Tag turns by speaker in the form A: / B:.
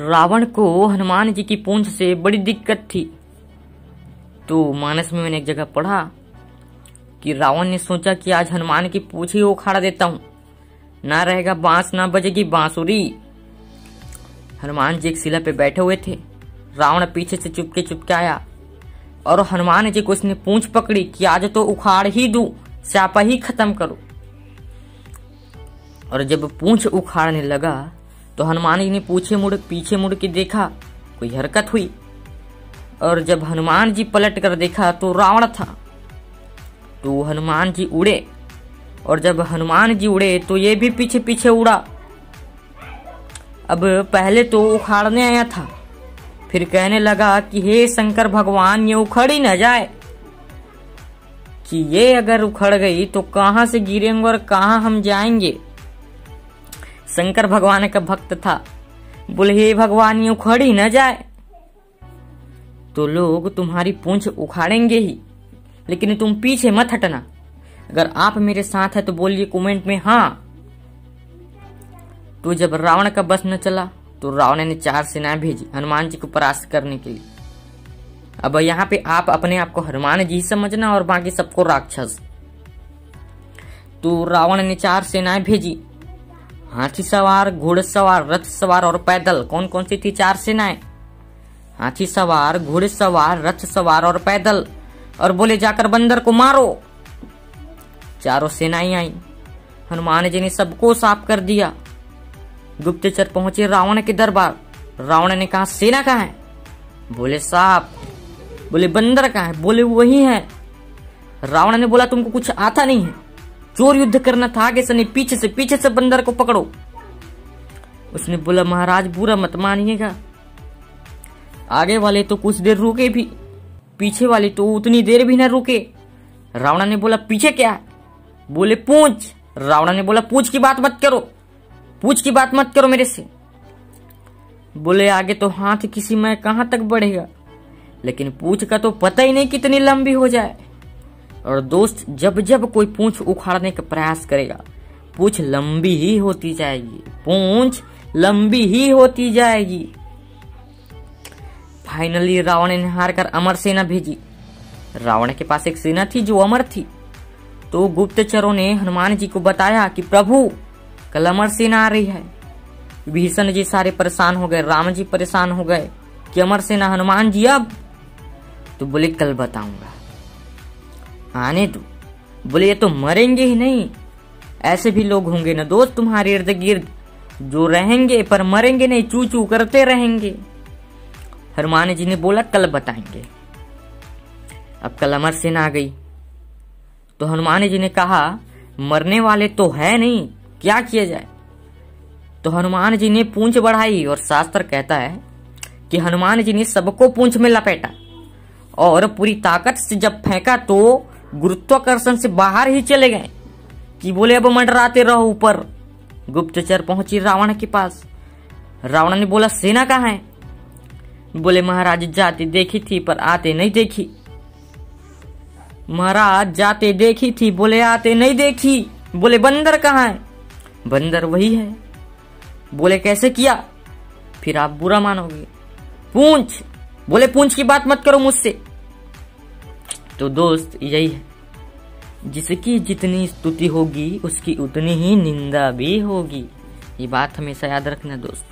A: रावण को हनुमान जी की पूंछ से बड़ी दिक्कत थी। तो मानस में मैंने एक जगह पढ़ा कि रावण ने सोचा कि आज हनुमान की पूंछ ही उखाड़ देता हूँ। ना रहेगा बाँस, ना बजेगी बांसुरी। हनुमान जी एक शिला पे बैठे हुए थे। रावण पीछे से चुपके चुपके आया और हनुमान जी को उसने पूंछ पकड़ी कि आज तो उखाड़ ही दू चापा ही खत्म करो। और जब पूंछ उखाड़ने लगा तो हनुमान जी ने पूछे मुड़, पीछे मुड़ के देखा, कोई हरकत हुई? और जब हनुमान जी पलट कर देखा तो रावण था। तो हनुमान जी उड़े, और जब हनुमान जी उड़े तो ये भी पीछे पीछे उड़ा। अब पहले तो उखाड़ने आया था। फिर कहने लगा कि हे शंकर भगवान, ये उखड़ ही न जाए। कि ये अगर उखड़ गई तो कहाँ से गिरेंगे और कहाँ हम जाएँगे? शंकर भगवान का भक्त था। बोले हे भगवान ये उखड़ न जाए। तो लोग तुम्हारी पूंछ उखाड़ेंगे ही, लेकिन तुम पीछे मत हटना। अगर आप मेरे साथ है तो बोलिए कमेंट में हाँ। तो जब रावण का बस न चला तो रावण ने चार सेनाएँ भेजी हनुमान जी को परास्त करने के लिए। अब यहाँ पे आप अपने आप को हनुमान जी समझना और बाकी सबको राक्षस। तो रावण ने चार सेनाएँ भेजी हाथी सवार घोड़सवार रथ सवार और पैदल। कौन कौन सी थी चार सेनाएँ? हाथी सवार, घोड़े सवार, रथ सवार और पैदल। और बोले जाकर बंदर को मारो। चारों सेनाएँ आई। हनुमान जी ने सबको साफ़ कर दिया। गुप्तचर पहुँचे रावण के दरबार। रावण ने कहा, सेना कहा है? बोले, साहब। बोले, बंदर कहा है? बोले वही है। रावण ने बोला, तुमको कुछ आता नहीं है। चोर युद्ध करना था, आगे से नहीं, पीछे से पीछे से बंदर को पकड़ो। उसने बोला, महाराज, बुरा मत मानिएगा। आगे वाले तो कुछ देर रुके भी, पीछे वाले तो उतनी देर भी न रुके। रावण ने बोला, पीछे क्या? बोले, पूछ। रावण ने बोला, पूछ की बात मत करो। पूछ की बात मत करो मेरे से। बोले, आगे तो हाथ किसी में कहाँ तक बढ़ेगा? लेकिन पूछ का तो पता ही नहीं कितनी लंबी हो जाए। और दोस्त, जब जब कोई पूछ उखाड़ने का प्रयास करेगा, पूछ लंबी ही होती जाएगी। पूछ लंबी ही होती जाएगी। फाइनली रावण ने हार कर अमर सेना भेजी। रावण के पास एक सेना थी जो अमर थी। तो गुप्तचरों ने हनुमान जी को बताया कि, प्रभु, कल अमर सेना आ रही है। भीषण जी सारे परेशान हो गए। राम जी परेशान हो गए कि, अमर सेना, हनुमान जी, अब? तो बोले, कल बताऊँगा। आने दो। बोले, ये तो मरेंगे ही नहीं। ऐसे भी लोग होंगे ना दोस्त तुम्हारे इर्द गिर्द। जो रहेंगे पर मरेंगे नहीं चू चू करते रहेंगे। हनुमान जी ने बोला, कल बताएँगे। अब कल अमर सेना आ गई। तो हनुमान जी ने कहा, मरने वाले तो है नहीं, क्या किया जाए? तो हनुमान जी ने पूंछ बढ़ाई और शास्त्र कहता है कि हनुमान जी ने सबको पूंछ में लपेटा और पूरी ताकत से जब फेंका तो गुरुत्वाकर्षण से बाहर ही चले गए कि बोले, अब मंडराते रहो ऊपर। गुप्तचर पहुँची रावण के पास। रावण ने बोला, सेना कहाँ है? बोले, महाराज जाते देखी थी पर आते नहीं देखी। महाराज जाते देखी थी, बोले आते नहीं देखी। बोले, बंदर कहाँ है? बंदर वही है। बोले, कैसे किया? फिर आप बुरा मानोगे। पूंछ! बोले, पूंछ की बात मत करो मुझसे। तो दोस्त, यही है। जिसकी जितनी स्तुति होगी, उसकी उतनी ही निंदा भी होगी। ये बात हमेशा याद रखना दोस्त।